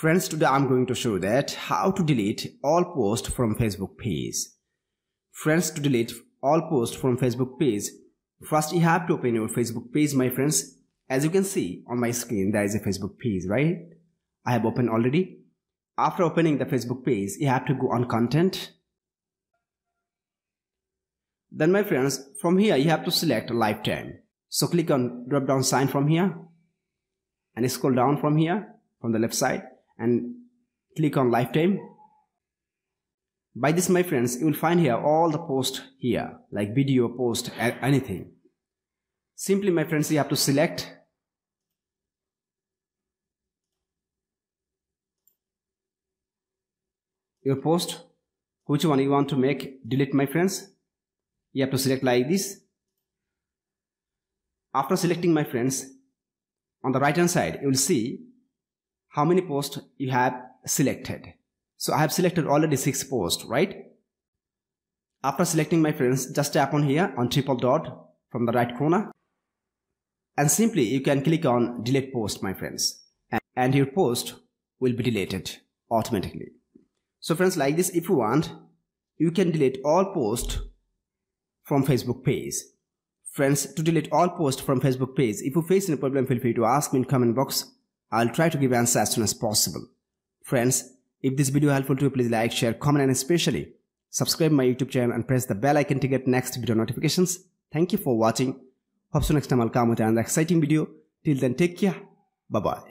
Friends, today I'm going to show that how to delete all posts from Facebook page. Friends, to delete all posts from Facebook page, first you have to open your Facebook page, my friends. As you can see on my screen, there is a Facebook page, right? I have opened already. After opening the Facebook page, you have to go on content. Then my friends, from here you have to select lifetime. So click on drop down sign from here and scroll down from here from the left side and click on lifetime. By this my friends you will find here all the post here like video post anything. Simply my friends you have to select your post. Which one you want to make delete my friends. You have to select like this. After selecting my friends on the right hand side you will see how many posts you have selected. So I have selected already six posts, right? After selecting my friends, just tap on here on triple dot from the right corner. And simply you can click on delete post, my friends. And your post will be deleted automatically. So friends, like this, if you want, you can delete all posts from Facebook page. Friends, to delete all posts from Facebook page, if you face any problem, feel free to ask me in comment box. I'll try to give answers as soon as possible. Friends, if this video helpful to you, please like, share, comment and especially subscribe my YouTube channel and press the bell icon to get next video notifications. Thank you for watching. Hope so next time I'll come with another exciting video. Till then, take care. Bye-bye.